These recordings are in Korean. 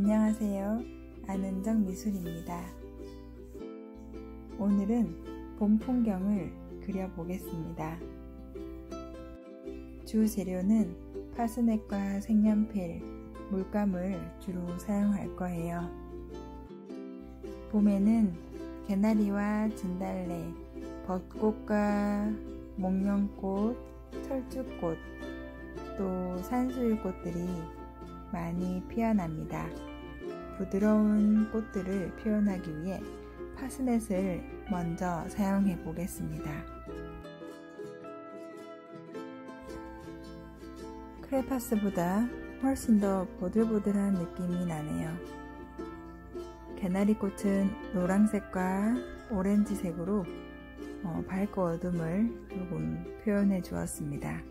안녕하세요. 안은정 미술입니다. 오늘은 봄 풍경을 그려보겠습니다. 주 재료는 파스넷과 색연필, 물감을 주로 사용할 거예요. 봄에는 개나리와 진달래, 벚꽃과 목련꽃, 철쭉꽃, 또 산수유꽃들이 많이 피어납니다. 부드러운 꽃들을 표현하기 위해 파스넷을 먼저 사용해 보겠습니다. 크레파스보다 훨씬 더 보들보들한 느낌이 나네요. 개나리꽃은 노란색과 오렌지색으로 어, 밝고 어둠을 조금 표현해 주었습니다.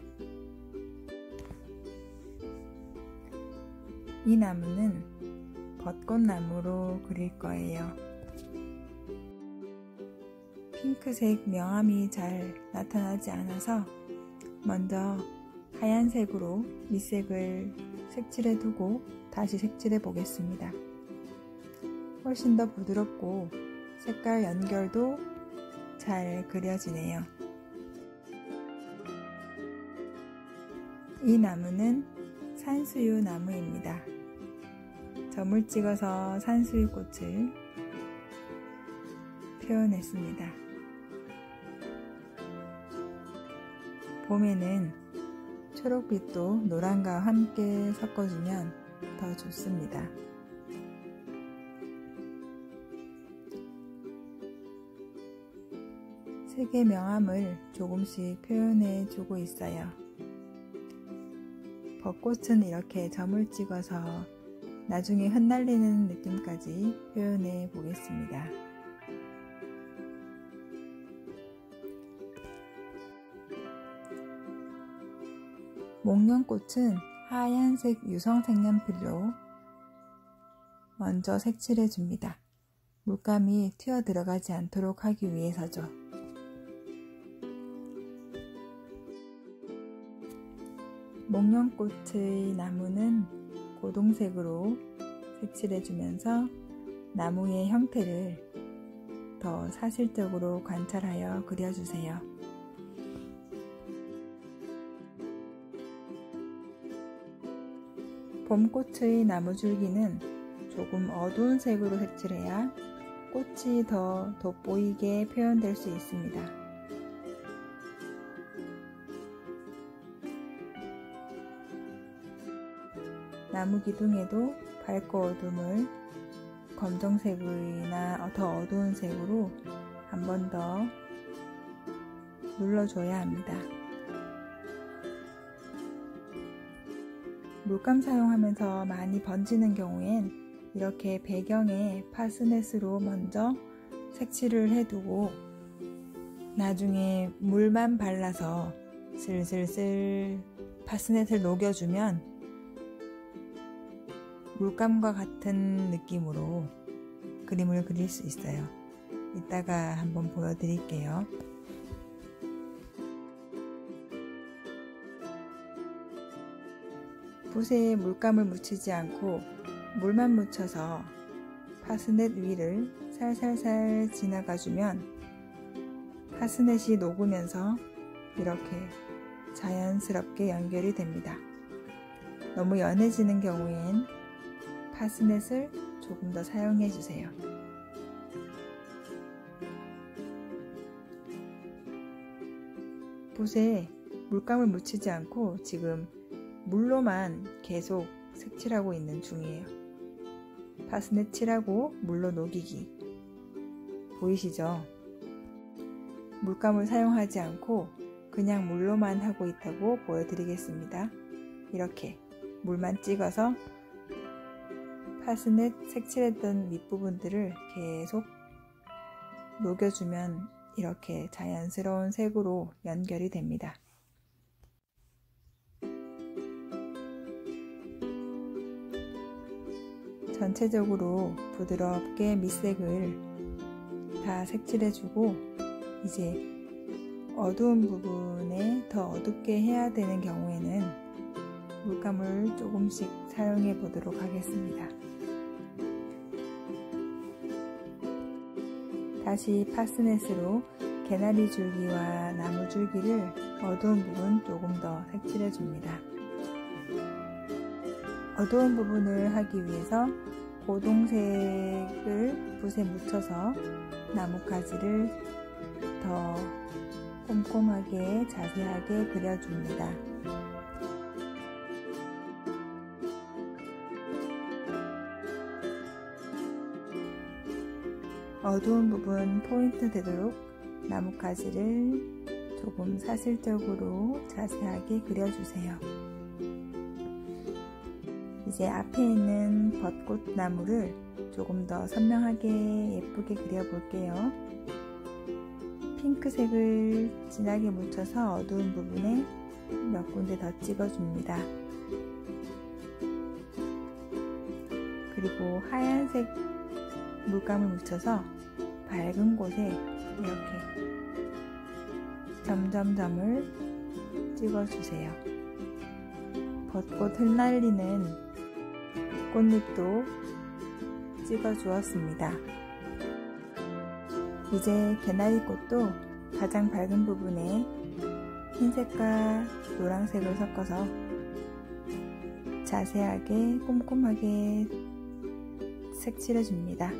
이 나무는 벚꽃나무로 그릴 거예요. 핑크색 명암이 잘 나타나지 않아서 먼저 하얀색으로 밑색을 색칠해 두고 다시 색칠해 보겠습니다. 훨씬 더 부드럽고 색깔 연결도 잘 그려지네요. 이 나무는 산수유 나무입니다. 점을 찍어서 산수유 꽃을 표현했습니다. 봄에는 초록빛도 노란과 함께 섞어주면 더 좋습니다. 색의 명암을 조금씩 표현해 주고 있어요. 벚꽃은 이렇게 점을 찍어서 나중에 흩날리는 느낌까지 표현해 보겠습니다. 목련꽃은 하얀색 유성 색연필로 먼저 색칠해 줍니다. 물감이 튀어 들어가지 않도록 하기 위해서죠. 목련꽃의 나무는 고동색으로 색칠해주면서 나무의 형태를 더 사실적으로 관찰하여 그려주세요. 봄꽃의 나무줄기는 조금 어두운 색으로 색칠해야 꽃이 더 돋보이게 표현될 수 있습니다. 나무 기둥에도 밝고 어둠을 검정색이나 더 어두운 색으로 한 번 더 눌러줘야 합니다. 물감 사용하면서 많이 번지는 경우엔 이렇게 배경에 파스넷으로 먼저 색칠을 해두고 나중에 물만 발라서 슬슬슬 파스넷을 녹여주면 물감과 같은 느낌으로 그림을 그릴 수 있어요. 이따가 한번 보여드릴게요. 붓에 물감을 묻히지 않고 물만 묻혀서 파스넷 위를 살살살 지나가주면 파스넷이 녹으면서 이렇게 자연스럽게 연결이 됩니다. 너무 연해지는 경우엔 파스넷을 조금 더 사용해 주세요. 붓에 물감을 묻히지 않고 지금 물로만 계속 색칠하고 있는 중이에요. 파스넷 칠하고 물로 녹이기. 보이시죠? 물감을 사용하지 않고 그냥 물로만 하고 있다고 보여드리겠습니다. 이렇게 물만 찍어서 파스넷 색칠했던 밑부분들을 계속 녹여주면 이렇게 자연스러운 색으로 연결이 됩니다. 전체적으로 부드럽게 밑색을 다 색칠해주고 이제 어두운 부분에 더 어둡게 해야 되는 경우에는 물감을 조금씩 사용해 보도록 하겠습니다. 다시 파스넷으로 개나리 줄기와 나무 줄기를 어두운 부분 조금 더 색칠해 줍니다. 어두운 부분을 하기 위해서 고동색을 붓에 묻혀서 나뭇가지를 더 꼼꼼하게 자세하게 그려줍니다. 어두운 부분 포인트 되도록 나뭇가지를 조금 사실적으로 자세하게 그려주세요. 이제 앞에 있는 벚꽃 나무를 조금 더 선명하게 예쁘게 그려볼게요. 핑크색을 진하게 묻혀서 어두운 부분에 몇 군데 더 찍어줍니다. 그리고 하얀색 물감을 묻혀서 밝은 곳에 이렇게 점점점을 찍어주세요. 벚꽃 흩날리는 꽃잎도 찍어주었습니다. 이제 개나리꽃도 가장 밝은 부분에 흰색과 노란색을 섞어서 자세하게 꼼꼼하게 색칠해 줍니다.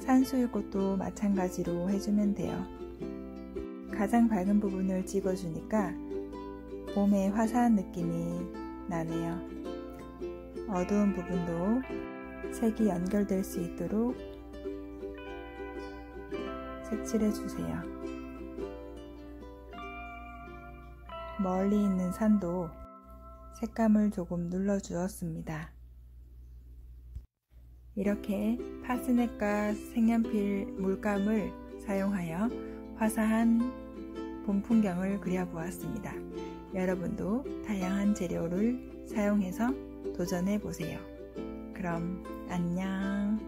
산수유꽃도 마찬가지로 해주면 돼요. 가장 밝은 부분을 찍어주니까 봄의 화사한 느낌이 나네요. 어두운 부분도 색이 연결될 수 있도록 색칠해 주세요. 멀리 있는 산도 색감을 조금 눌러 주었습니다. 이렇게 파스넷과 색연필 물감을 사용하여 화사한 봄 풍경을 그려보았습니다. 여러분도 다양한 재료를 사용해서 도전해 보세요. 그럼 안녕.